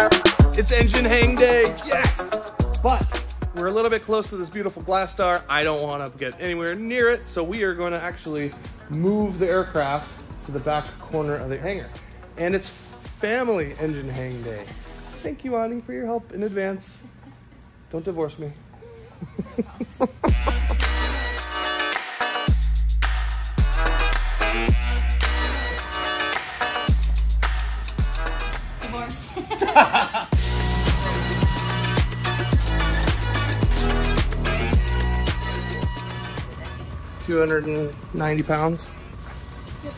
It's engine hang day, yes! But we're a little bit close to this beautiful GlaStar. I don't want to get anywhere near it, so we are going to actually move the aircraft to the back corner of the hangar. And it's family engine hang day. Thank you, Ani, for your help in advance. Don't divorce me. 290 pounds. Do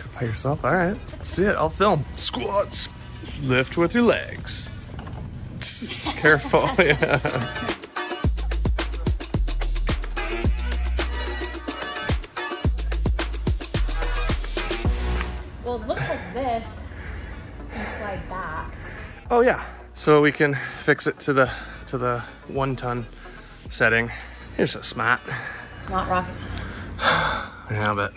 it by yourself? All right. Let's see it. I'll film. Squats. Lift with your legs. Careful. yeah. well, it looks like this. can slide back. Oh yeah. So we can fix it to the to the one ton setting. You're so smart. It's not rocket science. Yeah, but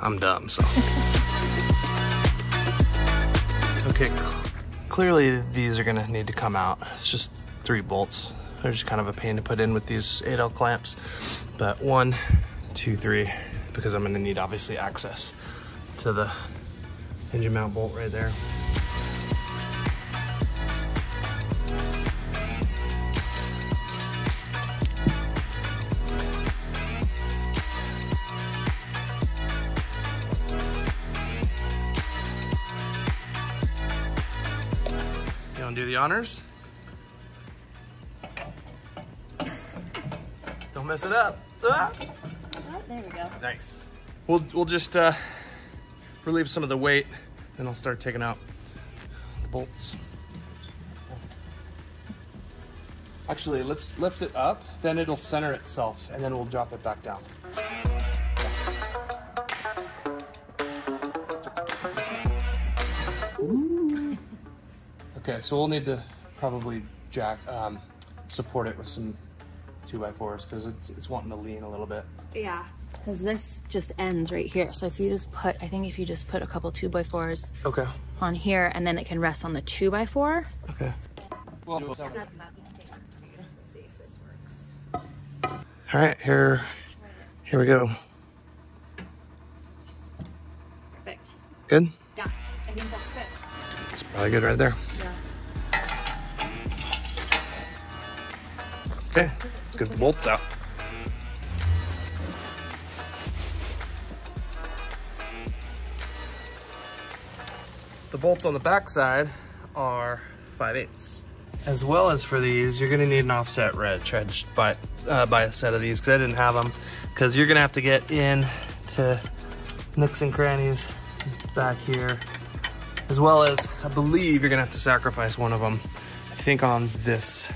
I'm dumb, so. okay, cl- clearly these are gonna need to come out. It's just three bolts. They're just kind of a pain to put in with these Adel clamps. But one, two, three, because I'm gonna need obviously access to the engine mount bolt right there. Do the honors? Don't mess it up. Ah! Oh, there we go. Nice. We'll we'll just uh, relieve some of the weight, then I'll start taking out the bolts. Actually, let's lift it up, then it'll center itself, and then we'll drop it back down. Okay, so we'll need to probably jack um, support it with some two by fours because it's it's wanting to lean a little bit. Yeah. Because this just ends right here. So if you just put, I think if you just put a couple two by fours Okay. on here and then it can rest on the two by four. Okay. All All right, here, here we go. Perfect. Good. Yeah, I think that's good. It's probably good right there. Okay, let's get the bolts out. The bolts on the back side are 5 eighths. As well as for these, you're gonna need an offset wrench. I just buy, uh, buy a set of these because I didn't have them. Because you're gonna have to get in to nooks and crannies back here. As well as, I believe you're gonna have to sacrifice one of them. I think on this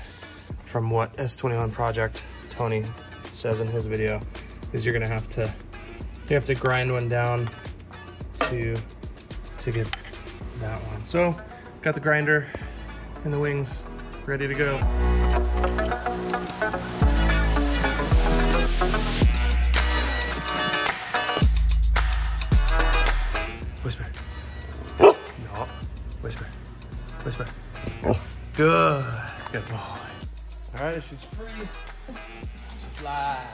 from what S21 Project Tony says in his video is you're gonna have to you have to grind one down to to get that one. So got the grinder and the wings ready to go. Whisper. No. Whisper. Whisper. Good. Good boy. All right, she's free. She flies.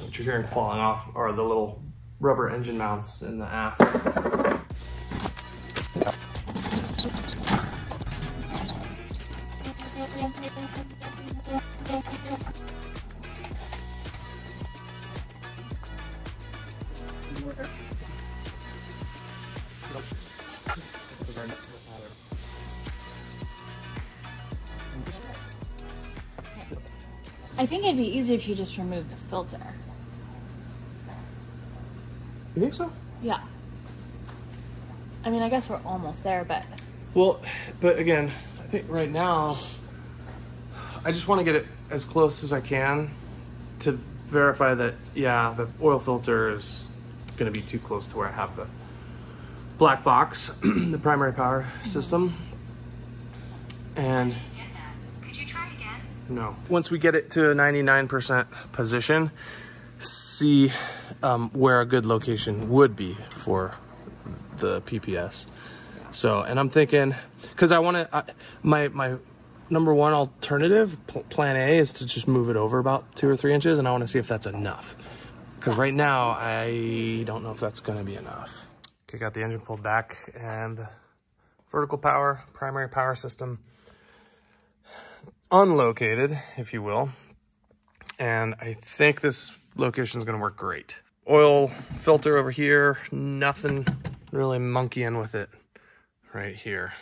What you're hearing falling off are the little rubber engine mounts in the aft. I think it'd be easier if you just removed the filter. You think so? Yeah. I mean, I guess we're almost there, but Well, but again, I think right now, I just want to get it as close as I can to verify that, yeah, the oil filter is going to be too close to where I have the black box, the primary power system. And Could you try again? No. Once we get it to a 99% position, see um, where a good location would be for the PPS. So, and I'm thinking, because I want to, my my number one alternative, pl- plan A, is to just move it over about two or three inches, and I want to see if that's enough. Because right now, I don't know if that's going to be enough. Okay, got the engine pulled back and vertical power, primary power system unlocated, if you will. And I think this location is going to work great. Oil filter over here, nothing really monkeying with it right here.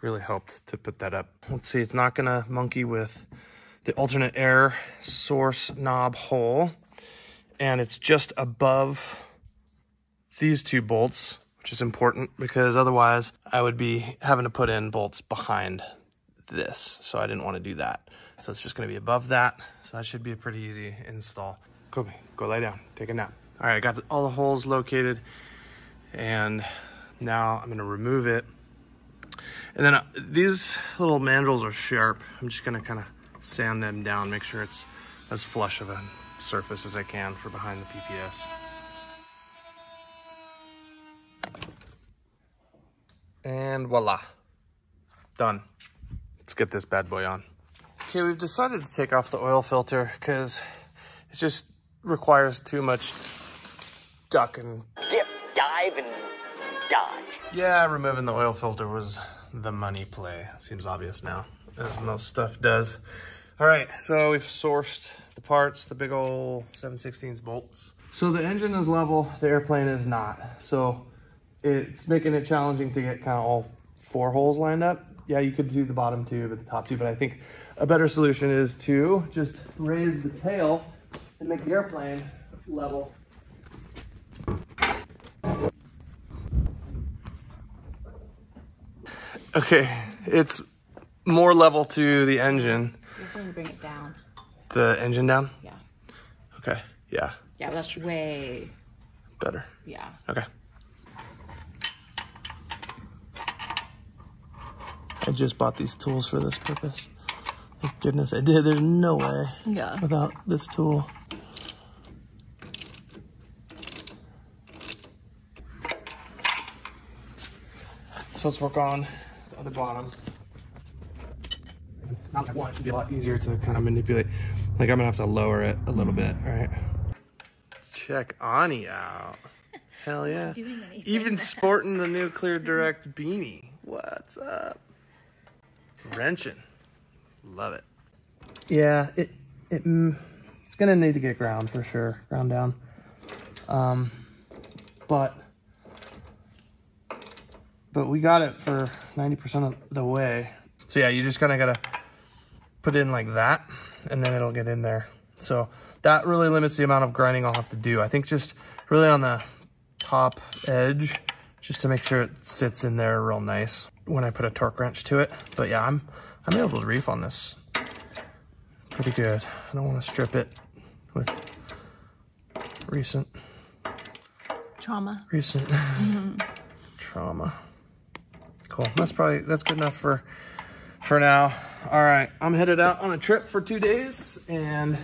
Really helped to put that up. Let's see, it's not going to monkey with the alternate air source knob hole. And it's just above these two bolts, which is important because otherwise I would be having to put in bolts behind this. So I didn't want to do that. So it's just going to be above that. So that should be a pretty easy install. Kobe, go lay down, take a nap. All right, I got all the holes located and now I'm going to remove it. And then uh, these little mandrels are sharp. I'm just going to kind of sand them down, make sure it's as flush of a surface as I can for behind the PPS. And voila, done. Let's get this bad boy on. Okay, we've decided to take off the oil filter because it just requires too much duck and dip, dive, and dodge. Yeah, removing the oil filter was the money play. Seems obvious now, as most stuff does. All right, so we've sourced the parts, the big old 7 16 bolts. So the engine is level, the airplane is not. So it's making it challenging to get kind of all four holes lined up. Yeah, you could do the bottom two, but the top two. But I think a better solution is to just raise the tail and make the airplane level. Okay, it's more level to the engine. You're trying to bring it down. The engine down? Yeah. Okay, yeah. Yeah, that's way, Better. yeah. Okay. I just bought these tools for this purpose. Thank goodness I did. There's no way Yeah. without this tool. So let's work on the other bottom. Not like one, it should be a lot easier to kind of manipulate. Like I'm gonna have to lower it a little bit, all right? Check Ani out. Hell yeah. Even sporting the new Cleared Direct beanie. What's up? Wrenching. Love it. Yeah, it it mm, it's gonna need to get ground for sure, ground down. Um, but but we got it for ninety percent of the way. So yeah, you just kind of gotta put it in like that, and then it'll get in there. So that really limits the amount of grinding I'll have to do. I think just really on the top edge, just to make sure it sits in there real nice when I put a torque wrench to it. But yeah, I'm I'm able to reef on this pretty good. I don't want to strip it with recent Trauma. recent trauma. Cool. That's probably that's good enough for for now. All right, I'm headed out on a trip for two days, and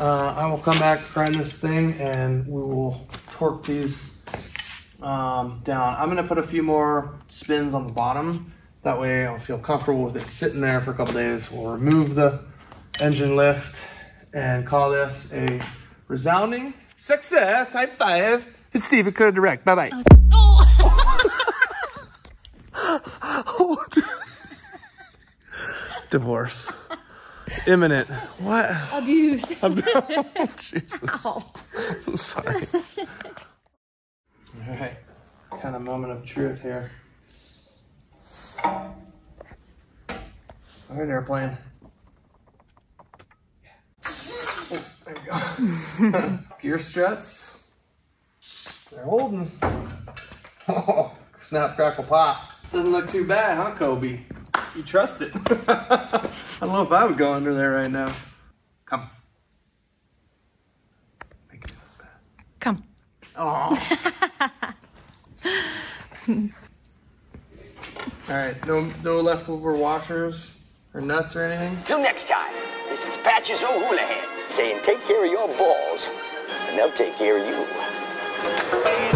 uh, I will come back, grind this thing, and we will torque these um, down. I'm gonna put a few more spins on the bottom. That way, I'll feel comfortable with it sitting there for a couple days. We'll remove the engine lift and call this a resounding success. High five. It's Steve at Cleared Direct. Bye bye. Oh. Divorce. Imminent. What? Abuse. Oh, Jesus. Ow. I'm sorry. All right. Kind of moment of truth here. All right, airplane. Oh, there we go. Gear struts. They're holding. Oh, snap, crackle, pop. Doesn't look too bad, huh, Kobe? You trust it. I don't know if I would go under there right now. Come. Make it look bad. Come. Oh. All right, no no leftover washers or nuts or anything. Till next time, this is Patches O'Houlihan saying take care of your balls, and they'll take care of you.